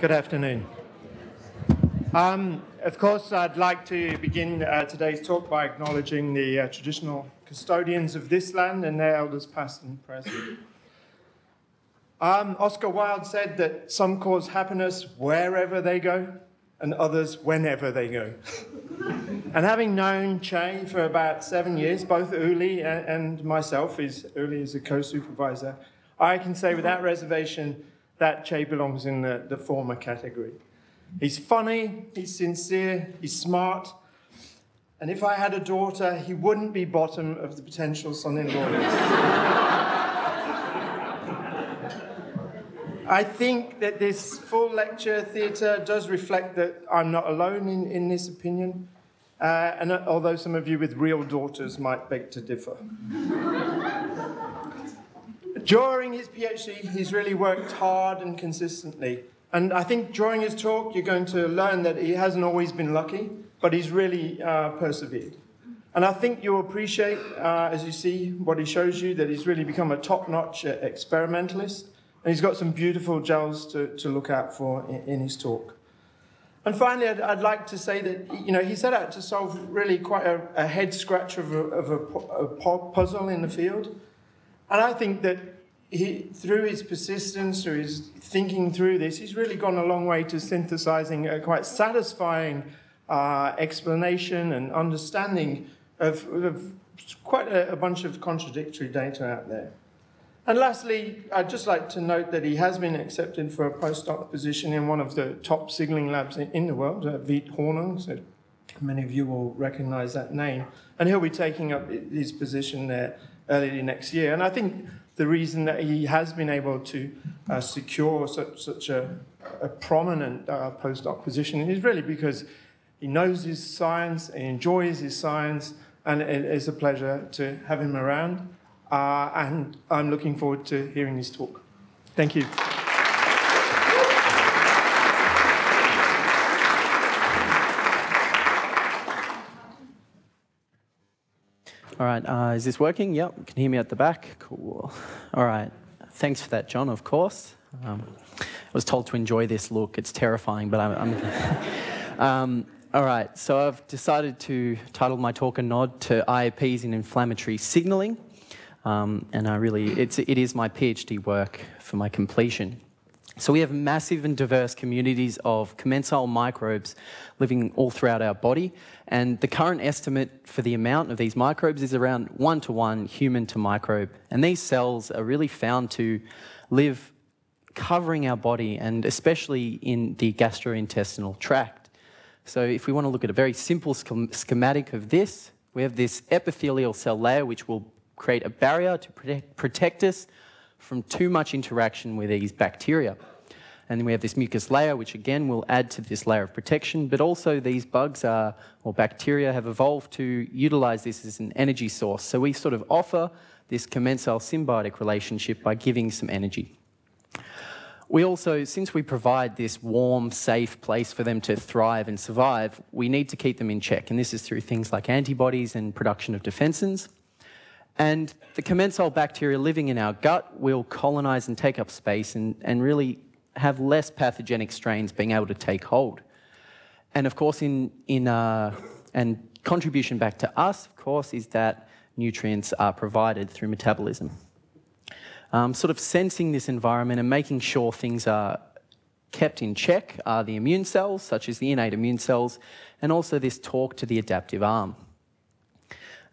Good afternoon. Um, of course, I'd like to begin uh, today's talk by acknowledging the uh, traditional custodians of this land and their elders past and present. Um, Oscar Wilde said that some cause happiness wherever they go and others whenever they go. and having known Che for about seven years, both Uli and myself, is Uli is a co-supervisor, I can say without reservation that Che belongs in the, the former category. He's funny, he's sincere, he's smart, and if I had a daughter, he wouldn't be bottom of the potential son-in-law list. I think that this full lecture theatre does reflect that I'm not alone in, in this opinion, uh, and uh, although some of you with real daughters might beg to differ. During his PhD, he's really worked hard and consistently. And I think during his talk, you're going to learn that he hasn't always been lucky, but he's really uh, persevered. And I think you'll appreciate, uh, as you see what he shows you, that he's really become a top notch uh, experimentalist. And he's got some beautiful gels to, to look out for in, in his talk. And finally, I'd, I'd, like to say that you know he set out to solve really quite a, a head scratch of, a, of a, a, puzzle in the field, and I think that he, through his persistence, through his thinking through this, he's really gone a long way to synthesizing a quite satisfying uh, explanation and understanding of, of quite a, a, bunch of contradictory data out there. And lastly, I'd just like to note that he has been accepted for a postdoc position in one of the top signaling labs in, the world, uh, Veit Hornung, so many of you will recognize that name. And he'll be taking up his position there early next year. And I think the reason that he has been able to uh, secure such, such a, a prominent uh, postdoc position is really because he knows his science, he enjoys his science, and it is a pleasure to have him around. Uh, and I'm looking forward to hearing his talk. Thank you. All right, uh, is this working? Yep, can hear me at the back. Cool. All right, thanks for that, John, of course. Um, I was told to enjoy this look. It's terrifying, but I'm. I'm um, all right, so I've decided to title my talk a nod to IAPs in inflammatory signaling. Um, and I really, it's, it is my PhD work for my completion. So we have massive and diverse communities of commensal microbes living all throughout our body, and the current estimate for the amount of these microbes is around one to one human to microbe. And these cells are really found to live covering our body, and especially in the gastrointestinal tract. So if we want to look at a very simple schematic of this, we have this epithelial cell layer which will create a barrier to protect, protect us from too much interaction with these bacteria. And then we have this mucus layer, which again will add to this layer of protection, but also these bugs are, or bacteria have evolved to utilize this as an energy source. So we sort of offer this commensal symbiotic relationship by giving some energy. We also, since we provide this warm, safe place for them to thrive and survive, we need to keep them in check. And this is through things like antibodies and production of defensins. And the commensal bacteria living in our gut will colonize and take up space and, and really have less pathogenic strains being able to take hold. And of course, in, in uh, and contribution back to us, of course, is that nutrients are provided through metabolism. Um, sort of sensing this environment and making sure things are kept in check are the immune cells, such as the innate immune cells, and also this talk to the adaptive arm.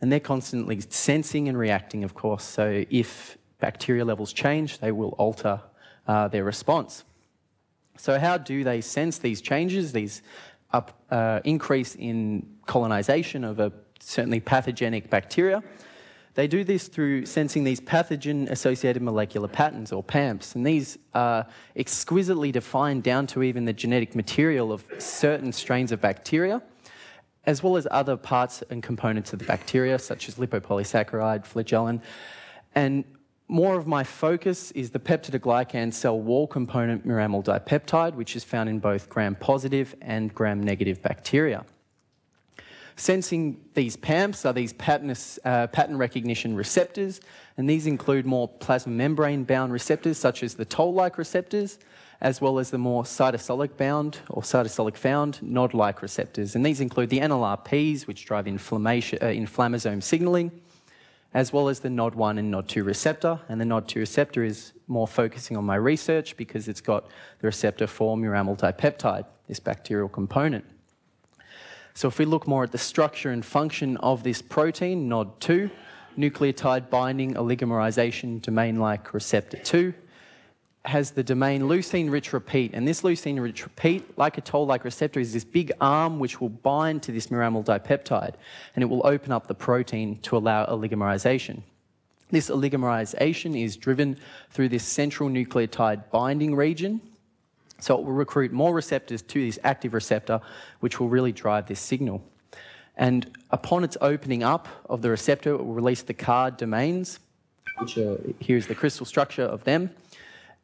And they're constantly sensing and reacting, of course. So if bacteria levels change, they will alter uh, their response. So, how do they sense these changes, these up, uh, increase in colonization of a certainly pathogenic bacteria? They do this through sensing these pathogen associated molecular patterns, or PAMPs, and these are exquisitely defined down to even the genetic material of certain strains of bacteria, as well as other parts and components of the bacteria, such as lipopolysaccharide, flagellin. And more of my focus is the peptidoglycan cell wall component miramyl dipeptide, which is found in both gram-positive and gram-negative bacteria. Sensing these PAMPs are these pattern, uh, pattern recognition receptors, and these include more plasma membrane bound receptors such as the toll like receptors, as well as the more cytosolic bound or cytosolic found nod like receptors. And these include the NLRPs, which drive inflammation, uh, inflammasome signaling, as well as the NOD1 and NOD2 receptor. And the NOD2 receptor is more focusing on my research because it's got the receptor for muramal dipeptide, this bacterial component. So if we look more at the structure and function of this protein, NOD2, nucleotide binding oligomerization domain-like receptor 2, has the domain leucine rich repeat. And this leucine rich repeat, like a toll like receptor, is this big arm which will bind to this muramal dipeptide and it will open up the protein to allow oligomerization. This oligomerization is driven through this central nucleotide binding region. So it will recruit more receptors to this active receptor, which will really drive this signal. And upon its opening up of the receptor, it will release the card domains, which are, here's the crystal structure of them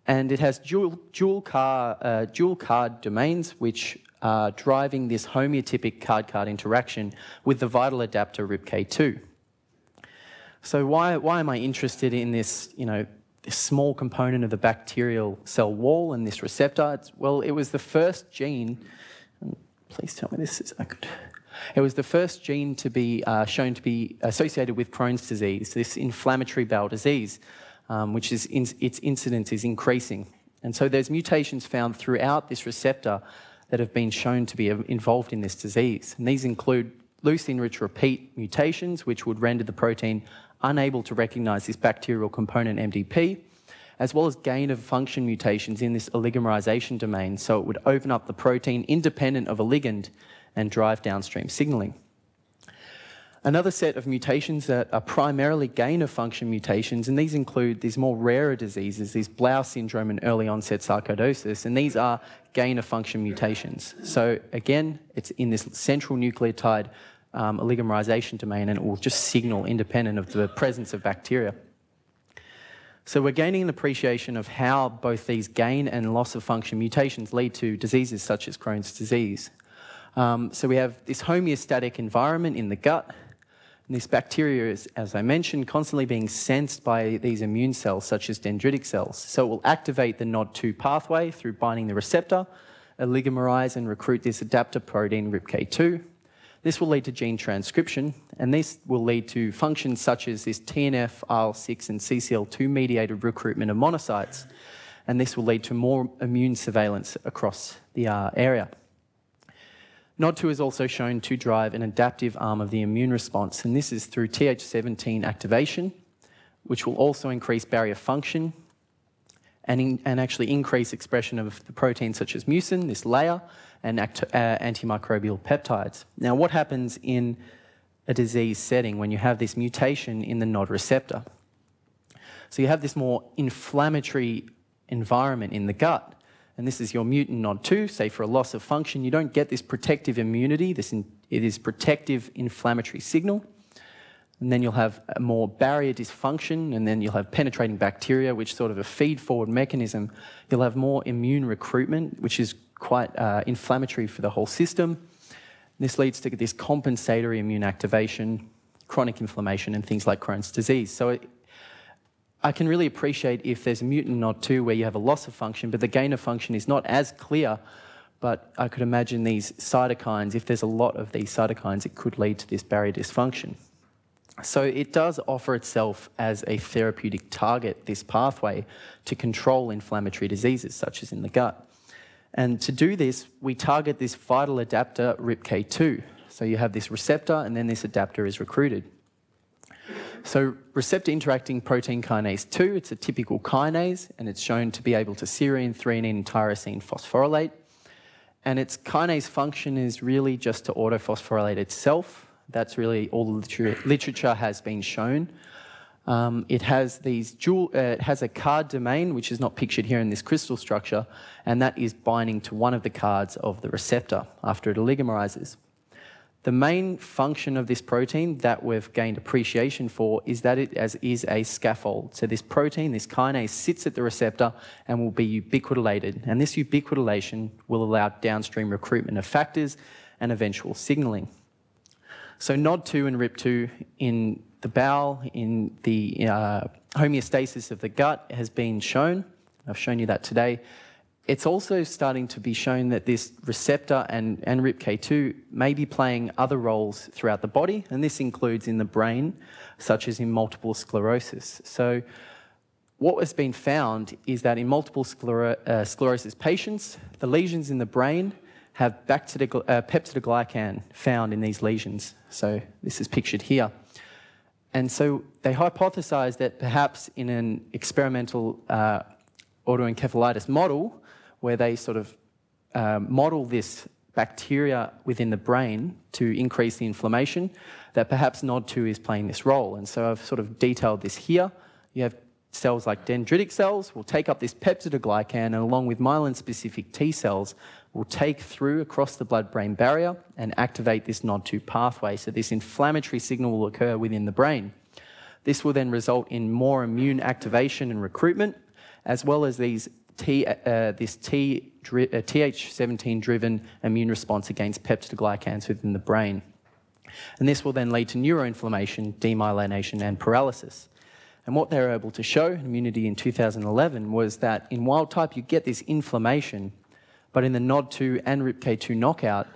and it has dual, dual, car, uh, dual card domains which are driving this homeotypic card-card interaction with the vital adapter RIPK2. So why, why am I interested in this, you know, this small component of the bacterial cell wall and this receptor? It's, well, it was the first gene, please tell me this is I could. It was the first gene to be uh, shown to be associated with Crohn's disease, this inflammatory bowel disease um, which is in, its incidence is increasing. And so there's mutations found throughout this receptor that have been shown to be involved in this disease. And these include leucine-rich repeat mutations, which would render the protein unable to recognize this bacterial component MDP, as well as gain of function mutations in this oligomerization domain, so it would open up the protein independent of a ligand and drive downstream signaling. Another set of mutations that are primarily gain of function mutations, and these include these more rarer diseases, these Blau syndrome and early onset sarcoidosis, and these are gain of function mutations. So again, it's in this central nucleotide um, oligomerization domain, and it will just signal independent of the presence of bacteria. So we're gaining an appreciation of how both these gain and loss of function mutations lead to diseases such as Crohn's disease. Um, so we have this homeostatic environment in the gut, and this bacteria is, as I mentioned, constantly being sensed by these immune cells, such as dendritic cells. So it will activate the NOD2 pathway through binding the receptor, oligomerize and recruit this adapter protein RIPK2. This will lead to gene transcription, and this will lead to functions such as this TNF, IL-6, and CCL2 mediated recruitment of monocytes. And this will lead to more immune surveillance across the uh, area. NOD2 is also shown to drive an adaptive arm of the immune response, and this is through Th17 activation, which will also increase barrier function and, in, and actually increase expression of the proteins such as mucin, this layer, and act, uh, antimicrobial peptides. Now, what happens in a disease setting when you have this mutation in the NOD receptor? So you have this more inflammatory environment in the gut and this is your mutant NOD2, say for a loss of function, you don't get this protective immunity, this in, it is protective inflammatory signal. And then you'll have more barrier dysfunction, and then you'll have penetrating bacteria, which sort of a feed forward mechanism. You'll have more immune recruitment, which is quite uh, inflammatory for the whole system. This leads to this compensatory immune activation, chronic inflammation, and things like Crohn's disease. So it, I can really appreciate if there's a mutant NOD2 where you have a loss of function, but the gain of function is not as clear. But I could imagine these cytokines, if there's a lot of these cytokines, it could lead to this barrier dysfunction. So it does offer itself as a therapeutic target, this pathway, to control inflammatory diseases such as in the gut. And to do this, we target this vital adapter RIPK2. So you have this receptor, and then this adapter is recruited. So receptor interacting protein kinase 2, it's a typical kinase, and it's shown to be able to serine, threonine, tyrosine phosphorylate. And its kinase function is really just to autophosphorylate itself. That's really all the literature, literature has been shown. Um, it has these dual, uh, it has a card domain, which is not pictured here in this crystal structure, and that is binding to one of the cards of the receptor after it oligomerizes. The main function of this protein that we've gained appreciation for is that it as is a scaffold. So this protein, this kinase, sits at the receptor and will be ubiquitinated. And this ubiquitination will allow downstream recruitment of factors and eventual signaling. So NOD2 and RIP2 in the bowel, in the uh, homeostasis of the gut has been shown. I've shown you that today. It's also starting to be shown that this receptor and, and RIPK2 may be playing other roles throughout the body, and this includes in the brain, such as in multiple sclerosis. So, what has been found is that in multiple uh, sclerosis patients, the lesions in the brain have uh, peptidoglycan found in these lesions. So, this is pictured here. And so they hypothesized that perhaps in an experimental uh, autoencephalitis model, where they sort of uh, model this bacteria within the brain to increase the inflammation, that perhaps NOD2 is playing this role. And so I've sort of detailed this here. You have cells like dendritic cells will take up this peptidoglycan and along with myelin-specific T cells will take through across the blood-brain barrier and activate this NOD2 pathway. So this inflammatory signal will occur within the brain. This will then result in more immune activation and recruitment, as well as these T, uh, this T, uh, Th17 driven immune response against peptidoglycans within the brain. And this will then lead to neuroinflammation, demyelination, and paralysis. And what they were able to show, in Immunity in 2011, was that in wild type you get this inflammation, but in the NOD2 and RIPK2 knockout,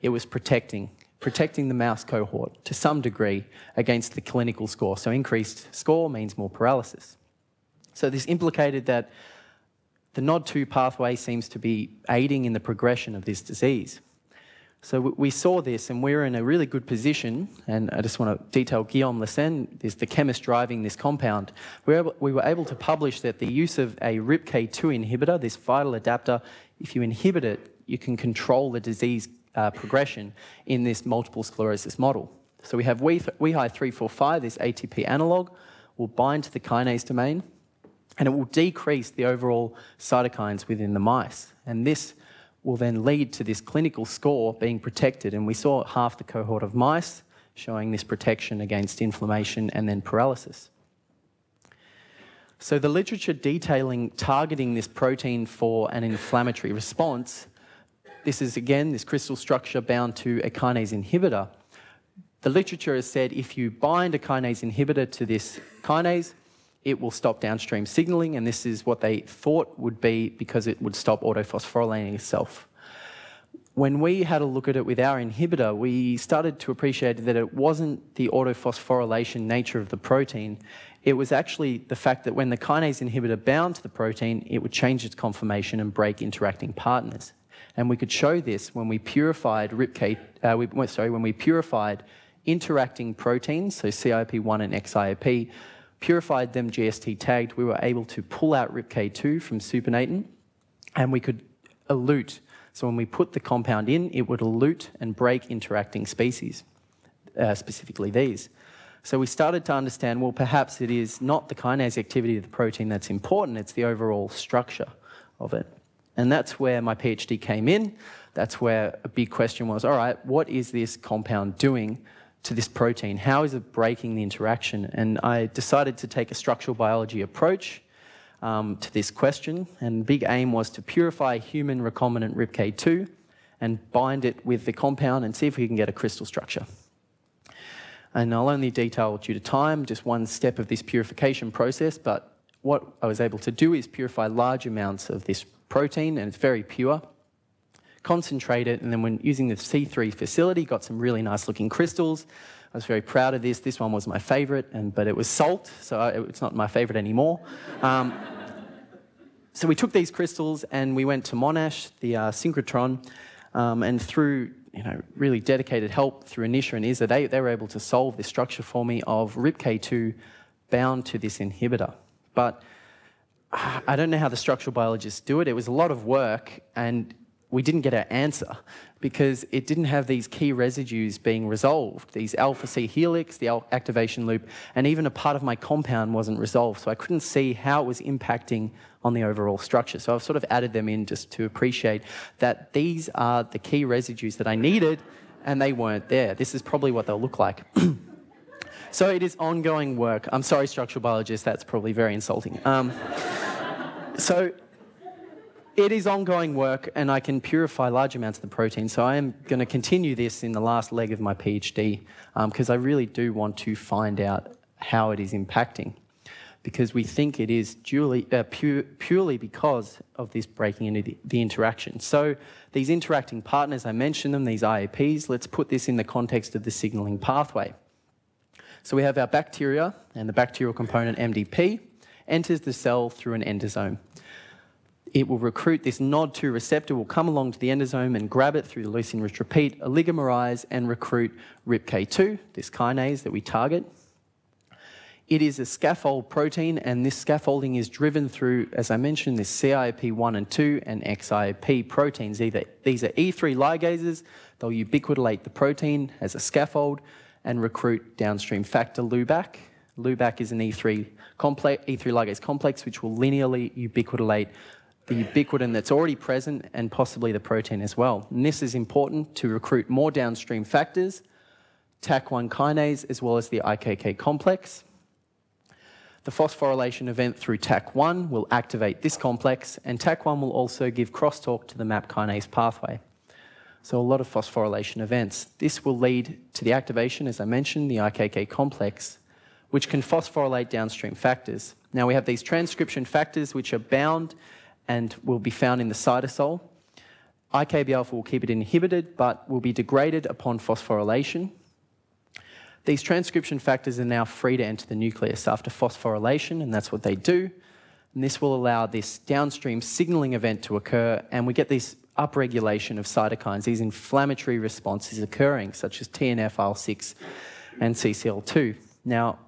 it was protecting, protecting the mouse cohort to some degree against the clinical score. So increased score means more paralysis. So this implicated that the NOD2 pathway seems to be aiding in the progression of this disease. So we saw this and we are in a really good position, and I just want to detail Guillaume Lessen is the chemist driving this compound. We were, able, we were able to publish that the use of a RIPK2 inhibitor, this vital adapter, if you inhibit it, you can control the disease uh, progression in this multiple sclerosis model. So we have WEHI345, this ATP analog, will bind to the kinase domain, and it will decrease the overall cytokines within the mice. And this will then lead to this clinical score being protected. And we saw half the cohort of mice showing this protection against inflammation and then paralysis. So the literature detailing targeting this protein for an inflammatory response, this is again this crystal structure bound to a kinase inhibitor. The literature has said if you bind a kinase inhibitor to this kinase, it will stop downstream signaling, and this is what they thought would be because it would stop autophosphorylating itself. When we had a look at it with our inhibitor, we started to appreciate that it wasn't the autophosphorylation nature of the protein. It was actually the fact that when the kinase inhibitor bound to the protein, it would change its conformation and break interacting partners. And we could show this when we purified RIPK, uh, we, sorry, when we purified interacting proteins, so CIP1 and XIAP, purified them GST tagged, we were able to pull out RIPK2 from supernatant and we could elute. So when we put the compound in, it would elute and break interacting species, uh, specifically these. So we started to understand, well, perhaps it is not the kinase activity of the protein that's important, it's the overall structure of it. And that's where my PhD came in. That's where a big question was, all right, what is this compound doing to this protein? How is it breaking the interaction? And I decided to take a structural biology approach um, to this question. And big aim was to purify human recombinant RIPK2 and bind it with the compound and see if we can get a crystal structure. And I'll only detail due to time just one step of this purification process, but what I was able to do is purify large amounts of this protein, and it's very pure concentrate it, and then when using the C3 facility, got some really nice looking crystals. I was very proud of this. This one was my favorite, and, but it was salt, so I, it's not my favorite anymore. Um, so we took these crystals and we went to Monash, the uh, synchrotron, um, and through you know, really dedicated help through Anisha and Isa, they, they were able to solve this structure for me of RIPK2 bound to this inhibitor. But I don't know how the structural biologists do it. It was a lot of work, and we didn't get our answer because it didn't have these key residues being resolved, these alpha C helix, the activation loop, and even a part of my compound wasn't resolved. So I couldn't see how it was impacting on the overall structure. So I've sort of added them in just to appreciate that these are the key residues that I needed and they weren't there. This is probably what they'll look like. so it is ongoing work. I'm sorry, structural biologists, that's probably very insulting. Um, so it is ongoing work and I can purify large amounts of the protein. So I am going to continue this in the last leg of my PhD because um, I really do want to find out how it is impacting. because we think it is duly, uh, pu- purely because of this breaking into the, the, interaction. So, these interacting partners, I mentioned them, these IAPs, let's put this in the context of the signaling pathway. So, we have our bacteria, and the bacterial component MDP enters the cell through an endosome. It will recruit this NOD2 receptor, will come along to the endosome and grab it through the leucine rich repeat, oligomerize, and recruit RIPK2, this kinase that we target. It is a scaffold protein, and this scaffolding is driven through, as I mentioned, this CIAP1 and 2 and XIAP proteins. Either, these are E3 ligases, they'll ubiquitinate the protein as a scaffold and recruit downstream factor LUBAC. LUBAC is an E3, complex, E3 ligase complex which will linearly ubiquitinate the ubiquitin that's already present and possibly the protein as well. And this is important to recruit more downstream factors, TAC1 kinase, as well as the IKK complex. The phosphorylation event through TAC1 will activate this complex, and TAC1 will also give crosstalk to the MAP kinase pathway. So, a lot of phosphorylation events. This will lead to the activation, as I mentioned, the IKK complex, which can phosphorylate downstream factors. Now, we have these transcription factors which are bound and will be found in the cytosol. IKB alpha will keep it inhibited but will be degraded upon phosphorylation. These transcription factors are now free to enter the nucleus after phosphorylation, and that's what they do. And this will allow this downstream signaling event to occur, and we get this upregulation of cytokines, these inflammatory responses occurring, such as TNF, IL6, and CCL2. Now,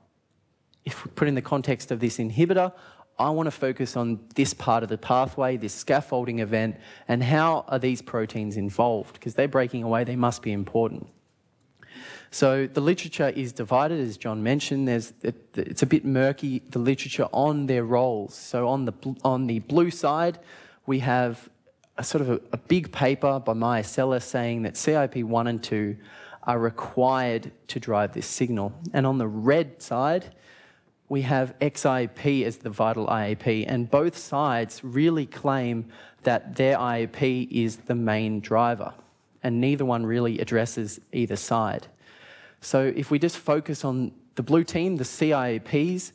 if we put in the context of this inhibitor, I want to focus on this part of the pathway, this scaffolding event, and how are these proteins involved? Because they're breaking away, they must be important. So the literature is divided, as John mentioned. There's, it's a bit murky, the literature on their roles. So on the, on the blue side, we have a sort of a, a big paper by Maya Seller saying that CIP1 and 2 are required to drive this signal. And on the red side, we have XIP as the vital IAP, and both sides really claim that their IAP is the main driver, and neither one really addresses either side. So if we just focus on the blue team, the CIAPs,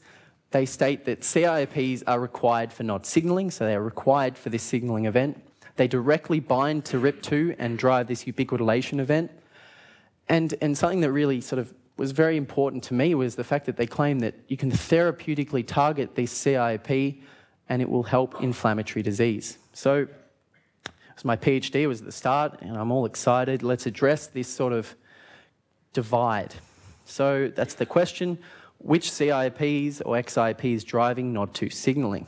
they state that CIAPs are required for NOD signaling, so they are required for this signaling event. They directly bind to RIP2 and drive this ubiquitination event. And, and something that really sort of was very important to me was the fact that they claim that you can therapeutically target this CIP and it will help inflammatory disease. So, so my PhD was at the start, and I'm all excited. Let's address this sort of divide. So that's the question which CIPs or XIPs driving NOD2 signaling?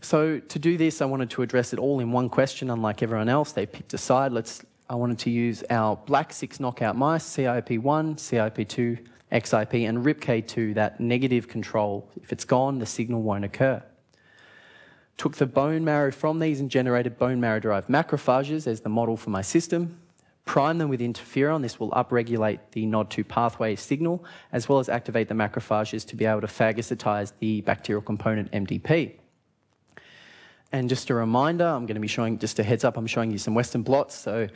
So to do this, I wanted to address it all in one question, unlike everyone else. They picked a side. Let's, I wanted to use our black six knockout mice, CIP1, CIP2, XIP, and RIPK2, that negative control. If it's gone, the signal won't occur. Took the bone marrow from these and generated bone marrow derived macrophages as the model for my system prime them with interferon. This will upregulate the NOD2 pathway signal, as well as activate the macrophages to be able to phagocytize the bacterial component MDP. And just a reminder, I'm going to be showing, just a heads up, I'm showing you some Western blots. So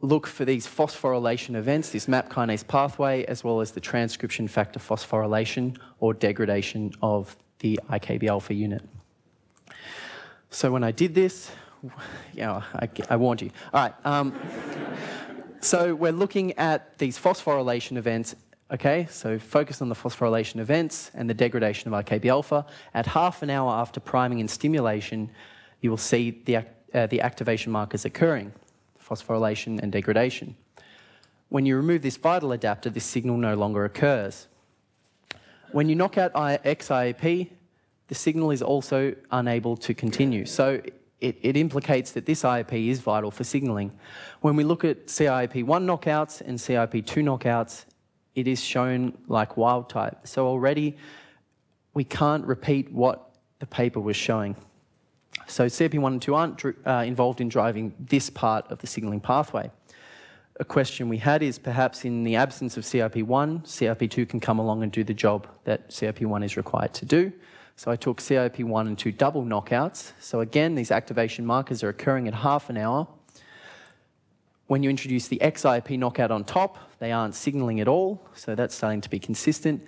look for these phosphorylation events, this MAP kinase pathway, as well as the transcription factor phosphorylation or degradation of the IKB alpha unit. So when I did this, you know, I, I warned you. All right. Um, so we're looking at these phosphorylation events Okay, so focus on the phosphorylation events and the degradation of IKB alpha. At half an hour after priming and stimulation, you will see the, uh, the activation markers occurring, phosphorylation and degradation. When you remove this vital adapter, this signal no longer occurs. When you knock out XIAP, the signal is also unable to continue. So it, it, implicates that this IAP is vital for signaling. When we look at CIAP1 knockouts and CIAP2 knockouts, it is shown like wild type. So already we can't repeat what the paper was showing. So CIAP1 and 2 aren't uh, involved in driving this part of the signaling pathway. A question we had is perhaps in the absence of CIAP1, CIAP2 can come along and do the job that CIAP1 is required to do. So I took CIAP1 and 2 double knockouts. So again, these activation markers are occurring at half an hour. When you introduce the XIAP knockout on top, they aren't signaling at all, so that's starting to be consistent.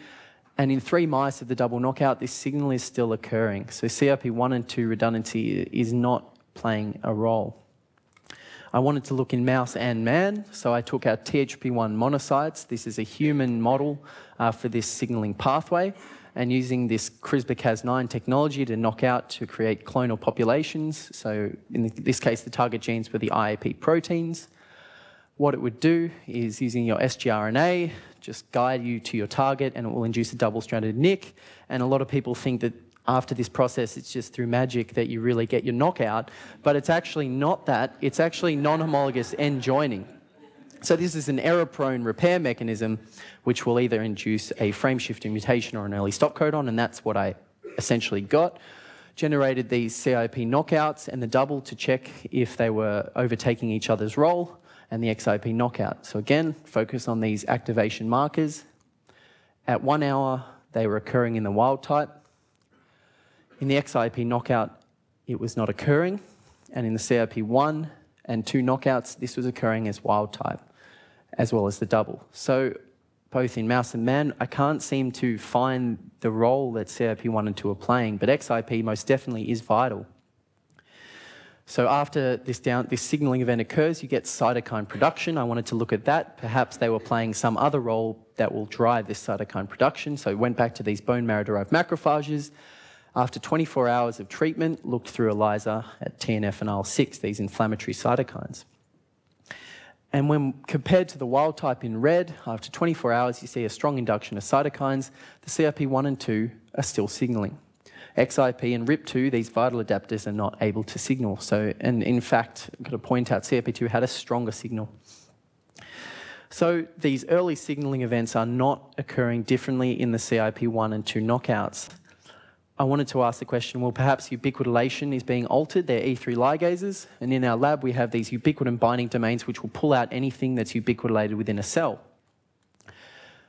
And in three mice of the double knockout, this signal is still occurring. So CRP1 and 2 redundancy is not playing a role. I wanted to look in mouse and man, so I took our THP1 monocytes. This is a human model uh, for this signaling pathway, and using this CRISPR-Cas9 technology to knock out to create clonal populations. So in this case, the target genes were the IAP proteins. What it would do is using your sgRNA, just guide you to your target and it will induce a double-stranded nick. And a lot of people think that after this process, it's just through magic that you really get your knockout. But it's actually not that. It's actually non-homologous end joining. So this is an error-prone repair mechanism which will either induce a frame shifting mutation or an early stop codon, and that's what I essentially got. Generated these CIP knockouts and the double to check if they were overtaking each other's role, and the XIP knockout. So again, focus on these activation markers. At one hour, they were occurring in the wild type. In the XIP knockout, it was not occurring, and in the CIP1 and 2 knockouts, this was occurring as wild type, as well as the double. So both in mouse and man, I can't seem to find the role that CIP1 and 2 are playing, but XIP most definitely is vital. So after this, down, this signaling event occurs, you get cytokine production. I wanted to look at that. Perhaps they were playing some other role that will drive this cytokine production. So went back to these bone marrow-derived macrophages, after 24 hours of treatment, looked through ELISA at TNF and IL-6, these inflammatory cytokines. And when compared to the wild type in red, after 24 hours, you see a strong induction of cytokines. The CRP1 and 2 are still signaling. XIP and RIP2, these vital adapters, are not able to signal. So, and in fact, I've got to point out, CRP2 had a stronger signal. So these early signaling events are not occurring differently in the CIP1 and 2 knockouts. I wanted to ask the question, well, perhaps ubiquitination is being altered. They're E3 ligases. And in our lab, we have these ubiquitin binding domains which will pull out anything that's ubiquitinated within a cell.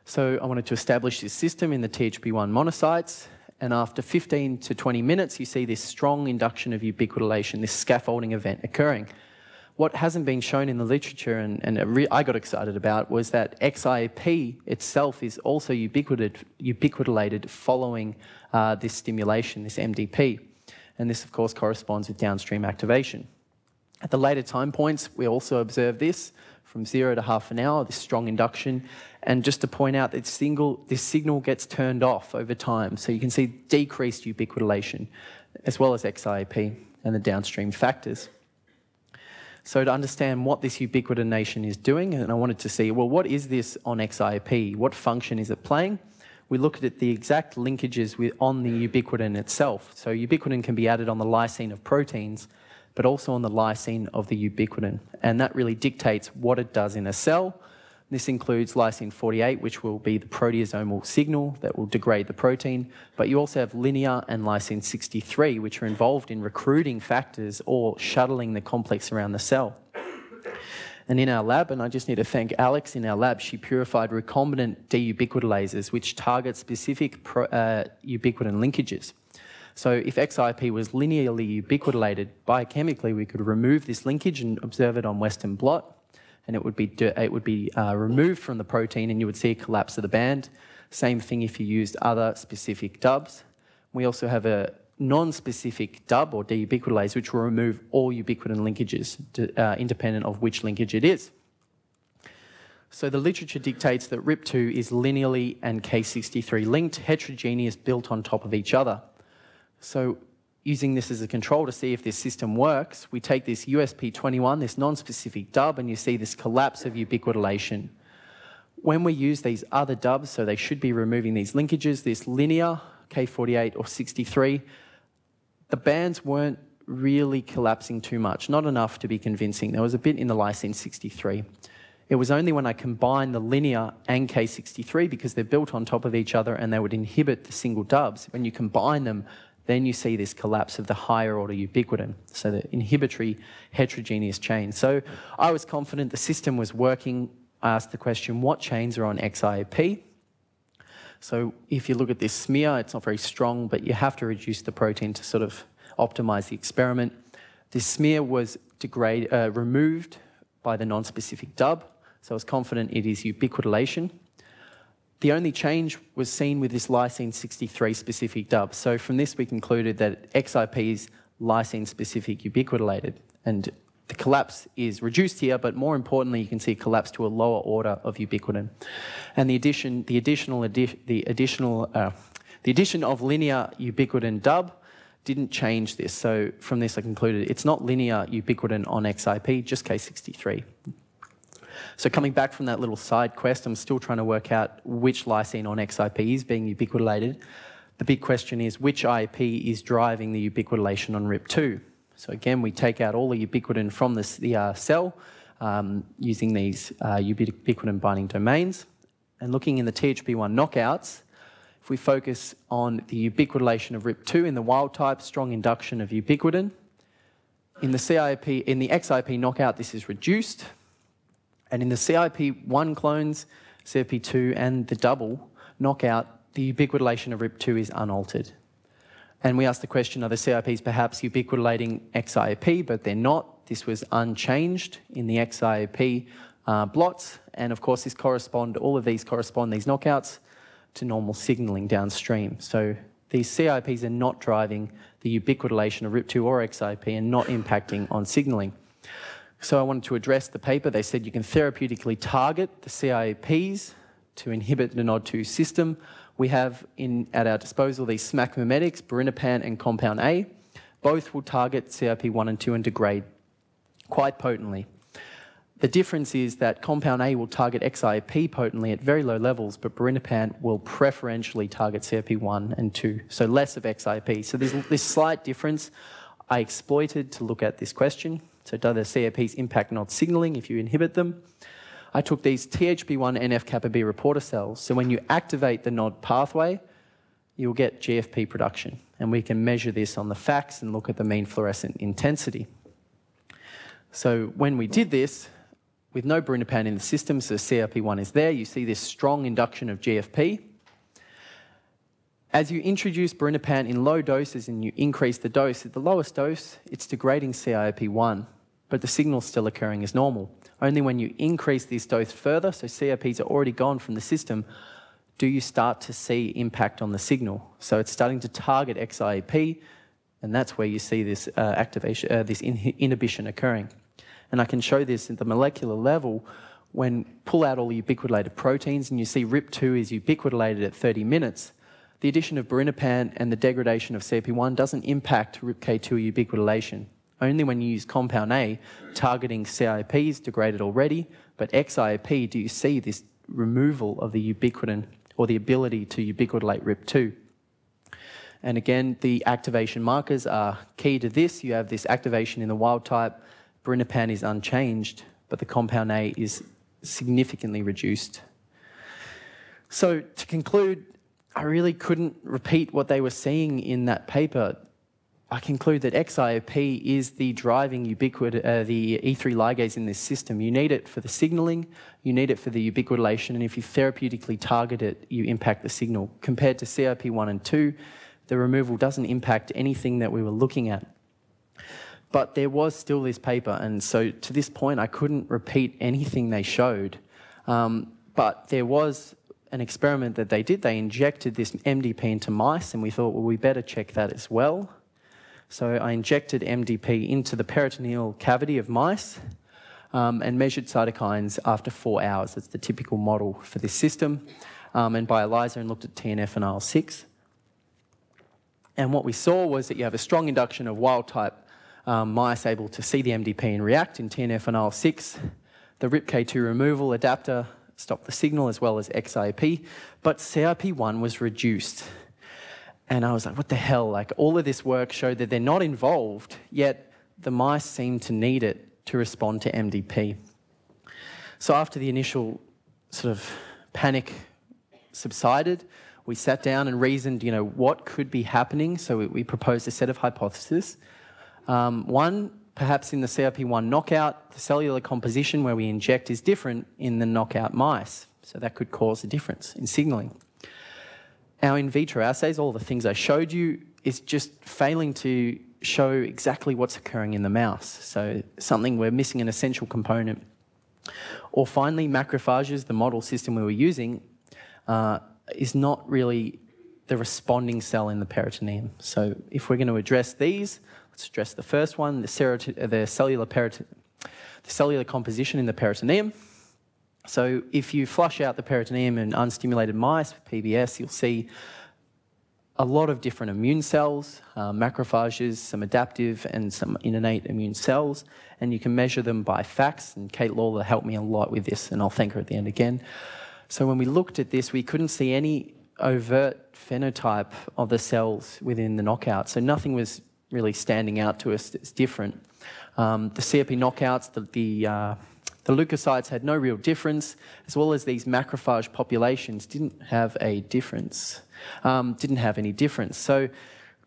So I wanted to establish this system in the THP1 monocytes. And after 15 to 20 minutes, you see this strong induction of ubiquitination, this scaffolding event occurring. What hasn't been shown in the literature, and, and I got excited about, was that XIP itself is also ubiquitinated following uh, this stimulation, this MDP. And this, of course, corresponds with downstream activation. At the later time points, we also observe this from zero to half an hour, this strong induction. And just to point out that single, this signal gets turned off over time. So you can see decreased ubiquitination, as well as XIP and the downstream factors. So to understand what this ubiquitination is doing, and I wanted to see, well, what is this on XIP? What function is it playing? we looked at the exact linkages with, on the ubiquitin itself. So ubiquitin can be added on the lysine of proteins, but also on the lysine of the ubiquitin. And that really dictates what it does in a cell. This includes lysine 48, which will be the proteasomal signal that will degrade the protein. But you also have linear and lysine 63, which are involved in recruiting factors or shuttling the complex around the cell. And in our lab, and I just need to thank Alex in our lab, she purified recombinant deubiquitinases, which target specific pro, uh, ubiquitin linkages. So if XIP was linearly ubiquitinated, biochemically we could remove this linkage and observe it on Western blot, and it would be, it would be uh, removed from the protein and you would see a collapse of the band. Same thing if you used other specific dubs. We also have a non-specific dub or deubiquitinase, which will remove all ubiquitin linkages, to, uh, independent of which linkage it is. So the literature dictates that RIP2 is linearly and K63 linked, heterogeneous, built on top of each other. So using this as a control to see if this system works, we take this USP21, this non-specific dub, and you see this collapse of ubiquitination. When we use these other dubs, so they should be removing these linkages, this linear K48 or 63, the bands weren't really collapsing too much, not enough to be convincing. There was a bit in the lysine 63. It was only when I combined the linear and K63 because they're built on top of each other and they would inhibit the single dubs. When you combine them, then you see this collapse of the higher order ubiquitin, so the inhibitory heterogeneous chain. So I was confident the system was working. I asked the question, what chains are on XIAP? So if you look at this smear, it's not very strong, but you have to reduce the protein to sort of optimize the experiment. This smear was degrade, uh, removed by the non-specific dub, so I was confident it is ubiquitination. The only change was seen with this lysine 63 specific dub. So from this, we concluded that XIP is lysine specific ubiquitinated. And the collapse is reduced here, but more importantly, you can see collapse to a lower order of ubiquitin. And the addition, the additional, addi the additional, uh, the addition of linear ubiquitin dub didn't change this. So from this, I concluded it's not linear ubiquitin on XIP, just K63. So coming back from that little side quest, I'm still trying to work out which lysine on XIP is being ubiquitinated. The big question is which IP is driving the ubiquitination on RIP2? So again, we take out all the ubiquitin from the uh, cell um, using these uh, ubiquitin binding domains. And looking in the THP1 knockouts, if we focus on the ubiquitination of RIP2 in the wild type, strong induction of ubiquitin. In the CIP, in the XIP knockout, this is reduced. And in the CIP1 clones, CIP2 and the double knockout, the ubiquitination of RIP2 is unaltered. And we asked the question, are the CIPs perhaps ubiquitinating XIP, but they're not. This was unchanged in the XIP uh, blots. And of course, this correspond, all of these correspond, these knockouts, to normal signaling downstream. So these CIPs are not driving the ubiquitination of RIP2 or XIP and not impacting on signaling. So I wanted to address the paper. They said you can therapeutically target the CIPs to inhibit the NOD2 system. We have in, at our disposal these SMAC mimetics, birinapant and compound A. Both will target CIP1 and 2 and degrade quite potently. The difference is that compound A will target XIP potently at very low levels, but birinapant will preferentially target CIP1 and 2, so less of XIP. So there's this slight difference I exploited to look at this question. So do the CIPs impact NOD signaling if you inhibit them? I took these THP1 NF kappa B reporter cells. So when you activate the NOD pathway, you'll get GFP production. And we can measure this on the FACS and look at the mean fluorescent intensity. So when we did this, with no birinapant in the system, so CRP1 is there, you see this strong induction of GFP. As you introduce birinapant in low doses and you increase the dose, at the lowest dose, it's degrading CIP1, but the signal's still occurring as normal. Only when you increase this dose further, so CRPs are already gone from the system, do you start to see impact on the signal. So it's starting to target XIP, and that's where you see this uh, activation, uh, this inhibition occurring. And I can show this at the molecular level when pull out all the ubiquitinated proteins and you see RIP2 is ubiquitinated at 30 minutes, the addition of birinapant and the degradation of CP1 doesn't impact RIPK2 ubiquitination. Only when you use compound A, targeting CIPs degraded already, but XIP, do you see this removal of the ubiquitin or the ability to ubiquitinate RIP2? And again, the activation markers are key to this. You have this activation in the wild type birinapant is unchanged, but the compound A is significantly reduced. So to conclude, I really couldn't repeat what they were seeing in that paper. I conclude that XIP is the driving ubiquit uh, the E3 ligase in this system. You need it for the signaling, you need it for the ubiquitination, and if you therapeutically target it, you impact the signal. Compared to CIP1 and 2, the removal doesn't impact anything that we were looking at. But there was still this paper, and so to this point, I couldn't repeat anything they showed. Um, but there was an experiment that they did. They injected this MDP into mice, and we thought, well, we better check that as well. So I injected MDP into the peritoneal cavity of mice um, and measured cytokines after four hours. That's the typical model for this system. Um, and by ELISA and looked at TNF and IL-6. And what we saw was that you have a strong induction of wild type um, mice able to see the MDP and react in TNF and IL-6. The RIPK2 removal adapter stopped the signal as well as XIP, but CIP1 was reduced. And I was like, what the hell? Like, all of this work showed that they're not involved, yet the mice seem to need it to respond to MDP. So, after the initial sort of panic subsided, we sat down and reasoned, you know, what could be happening. So, we, we proposed a set of hypotheses. Um, one, perhaps in the CRP1 knockout, the cellular composition where we inject is different in the knockout mice. So that could cause a difference in signaling. Our in vitro assays, all the things I showed you, is just failing to show exactly what's occurring in the mouse. So something we're missing an essential component. Or finally, macrophages, the model system we were using, uh, is not really the responding cell in the peritoneum. So if we're going to address these, let's address the first one, the, serot- the cellular, the cellular composition in the peritoneum. So if you flush out the peritoneum in unstimulated mice with PBS, you'll see a lot of different immune cells, uh, macrophages, some adaptive and some innate immune cells, and you can measure them by FACS. And Kate Lawler helped me a lot with this, and I'll thank her at the end again. So when we looked at this, we couldn't see any overt phenotype of the cells within the knockout. So nothing was really standing out to us as different. Um, the cIAP knockouts, the, the, uh, the leukocytes had no real difference, as well as these macrophage populations didn't have a difference um, didn't have any difference. So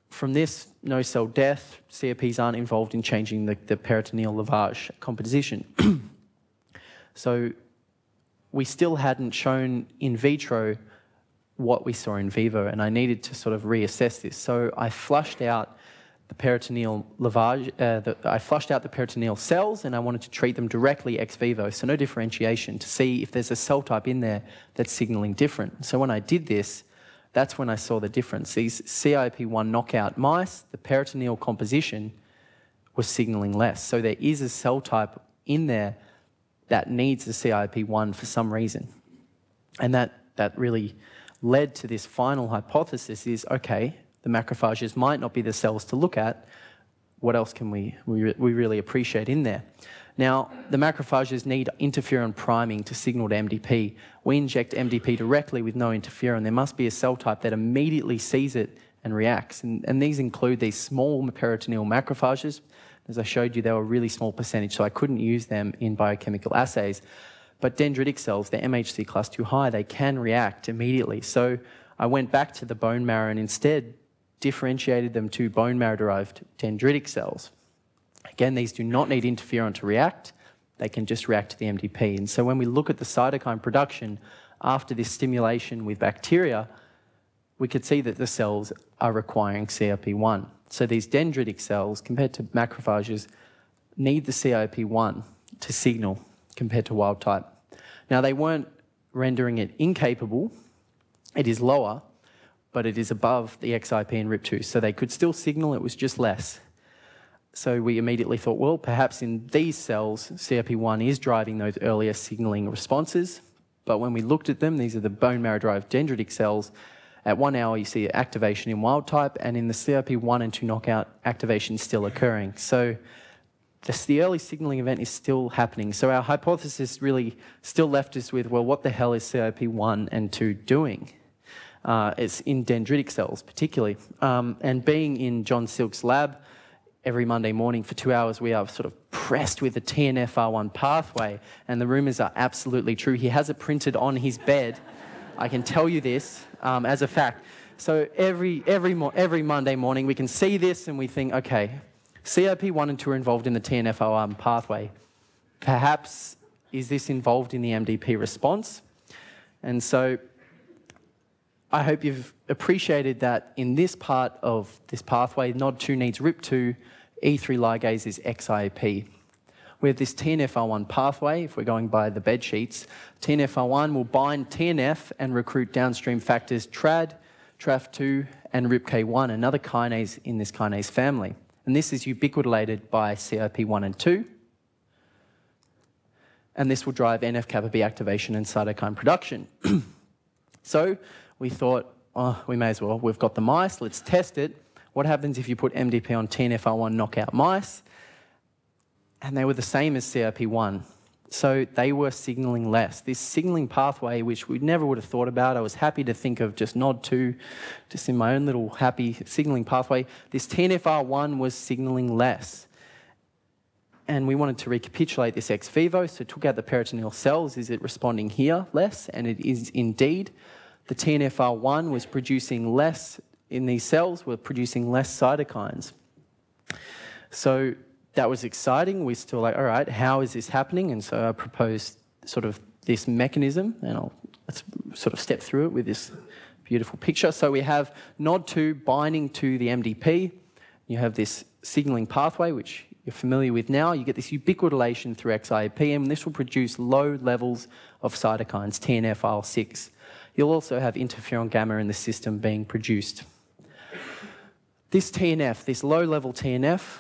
from this, no cell death, cIAPs aren't involved in changing the, the peritoneal lavage composition. so we still hadn't shown in vitro what we saw in vivo, and I needed to sort of reassess this. So I flushed out the peritoneal lavage, uh, the, I flushed out the peritoneal cells and I wanted to treat them directly ex vivo, so no differentiation, to see if there's a cell type in there that's signaling different. So when I did this, that's when I saw the difference. These cIAP1 knockout mice, the peritoneal composition was signaling less. So there is a cell type in there that needs the cIAP1 for some reason. And that, that really led to this final hypothesis is, okay, the macrophages might not be the cells to look at. What else can we, we, we really appreciate in there? Now, the macrophages need interferon priming to signal to MDP. We inject MDP directly with no interferon. There must be a cell type that immediately sees it and reacts. And, and these include these small peritoneal macrophages. As I showed you, they were a really small percentage, so I couldn't use them in biochemical assays. But dendritic cells, they're MHC class 2 high, they can react immediately. So I went back to the bone marrow and instead differentiated them to bone marrow derived dendritic cells. Again, these do not need interferon to react. They can just react to the MDP. And so when we look at the cytokine production after this stimulation with bacteria, we could see that the cells are requiring cIAP1. So these dendritic cells, compared to macrophages, need the cIAP1 to signal compared to wild type. Now, they weren't rendering it incapable, it is lower, but it is above the XIAP and RIP2, so they could still signal, it was just less. So we immediately thought, well, perhaps in these cells, cIAP1 is driving those earlier signaling responses. But when we looked at them, these are the bone marrow derived dendritic cells. At one hour, you see activation in wild type, and in the cIAP1 and 2 knockout, activation is still occurring. So this, the early signaling event is still happening. So our hypothesis really still left us with, well, what the hell is cIAP1 and 2 doing? Uh, it's in dendritic cells, particularly. Um, and being in John Silke's lab, every Monday morning for two hours, we are sort of pressed with the TNFR1 pathway, and the rumors are absolutely true. He has it printed on his bed. I can tell you this um, as a fact. So every, every, mo- every Monday morning, we can see this and we think, okay, cIAP1 and 2 are involved in the TNFR1 pathway. Perhaps is this involved in the MDP response? And so I hope you've appreciated that in this part of this pathway, NOD2 needs RIP2 E3 ligase is XIAP. We have this TNFR1 pathway, if we're going by the bed sheets. TNFR1 will bind TNF and recruit downstream factors TRADD, TRAF2, and RIPK1, another kinase in this kinase family. And this is ubiquitinated by cIAP1 and 2. And this will drive NF kappa B activation and cytokine production. so we thought, oh, we may as well. We've got the mice, let's test it. What happens if you put MDP on TNFR1 knockout mice? And they were the same as cIAP1. So they were signaling less. This signaling pathway, which we never would have thought about, I was happy to think of just NOD2, just in my own little happy signaling pathway. This TNFR1 was signaling less. And we wanted to recapitulate this ex vivo, so took out the peritoneal cells. Is it responding here less? And it is indeed. The TNFR1 was producing less in these cells were producing less cytokines. So that was exciting. We're still like, all right, how is this happening? And so I proposed sort of this mechanism, and I'll let's sort of step through it with this beautiful picture. So we have NOD2 binding to the MDP. You have this signaling pathway, which you're familiar with now. You get this ubiquitination through XIAP, and this will produce low levels of cytokines, TNF, IL-6. You'll also have interferon gamma in the system being produced. This TNF, this low level TNF,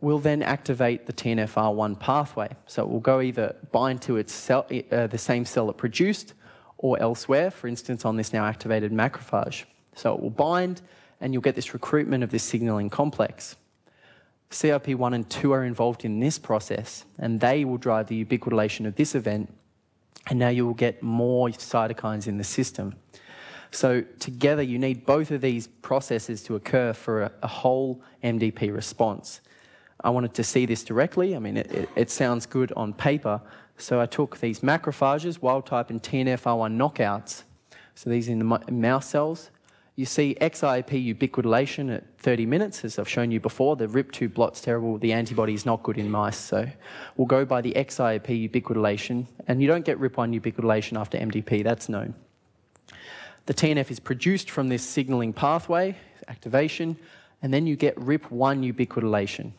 will then activate the TNFR1 pathway. So it will go either bind to its cell, uh, the same cell it produced or elsewhere, for instance, on this now activated macrophage. So it will bind and you'll get this recruitment of this signaling complex. cIAP1 and 2 are involved in this process, and they will drive the ubiquitination of this event, and now you will get more cytokines in the system. So together, you need both of these processes to occur for a, a whole MDP response. I wanted to see this directly. I mean, it, it, it sounds good on paper. So I took these macrophages, wild type and TNFR1 knockouts. So these in the mouse cells, you see XIAP ubiquitination at 30 minutes, as I've shown you before. The RIP2 blot's terrible, the antibody is not good in mice. So we'll go by the XIAP ubiquitination, and you don't get RIP1 ubiquitination after MDP, that's known. The TNF is produced from this signaling pathway, activation, and then you get RIP1 ubiquitination.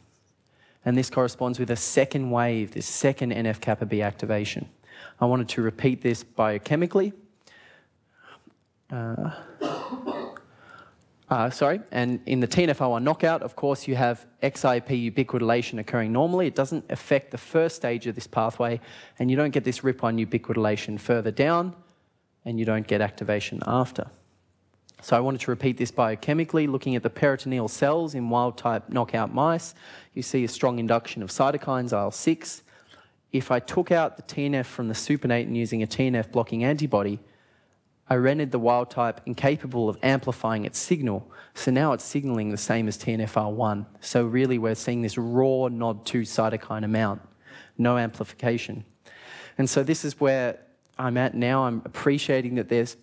And this corresponds with a second wave, this second NF kappa B activation. I wanted to repeat this biochemically. Uh, uh, sorry, and in the TNFR1 knockout, of course, you have XIAP ubiquitination occurring normally. It doesn't affect the first stage of this pathway, and you don't get this RIP1 ubiquitination further down, and you don't get activation after. So I wanted to repeat this biochemically, looking at the peritoneal cells in wild-type knockout mice. You see a strong induction of cytokines, IL-6. If I took out the TNF from the supernatant using a TNF blocking antibody, I rendered the wild type incapable of amplifying its signal. So now it's signaling the same as TNFR1. So really, we're seeing this raw NOD2 cytokine amount, no amplification. And so this is where I'm at now. I'm appreciating that there's